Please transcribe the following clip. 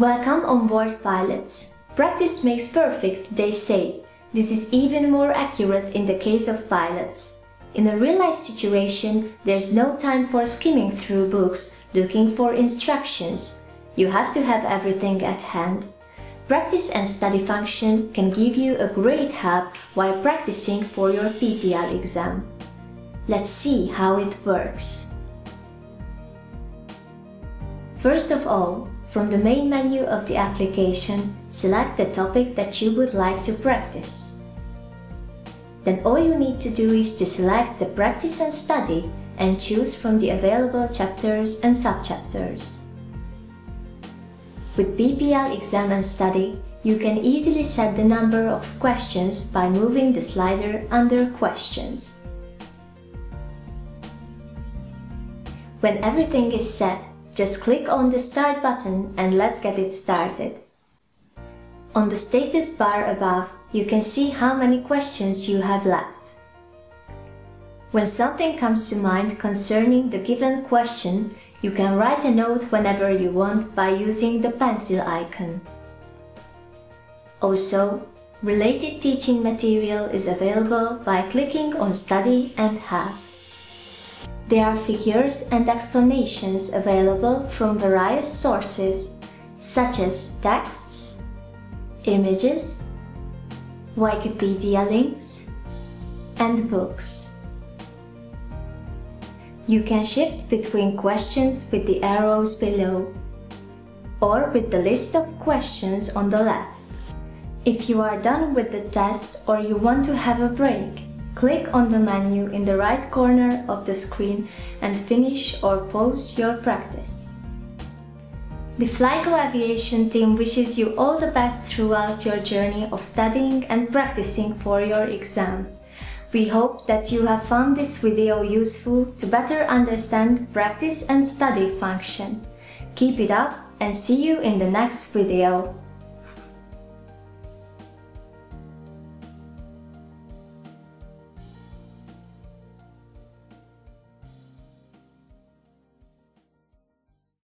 Welcome on board pilots. Practice makes perfect, they say. This is even more accurate in the case of pilots. In a real-life situation, there's no time for skimming through books looking for instructions. You have to have everything at hand. Practice and study function can give you a great help while practicing for your PPL exam. Let's see how it works. First of all, from the main menu of the application, select the topic that you would like to practice. Then all you need to do is to select the Practice and Study and choose from the available chapters and subchapters. With PPL Exam and Study, you can easily set the number of questions by moving the slider under Questions. When everything is set, just click on the Start button and let's get it started. On the status bar above, you can see how many questions you have left. When something comes to mind concerning the given question, you can write a note whenever you want by using the pencil icon. Also, related teaching material is available by clicking on Study and Have. There are figures and explanations available from various sources, such as texts, images, Wikipedia links, and books. You can shift between questions with the arrows below, or with the list of questions on the left. If you are done with the test or you want to have a break, Click on the menu in the right corner of the screen and finish or pause your practice. The FlyGo Aviation team wishes you all the best throughout your journey of studying and practicing for your exam. We hope that you have found this video useful to better understand practice and study function. Keep it up and see you in the next video.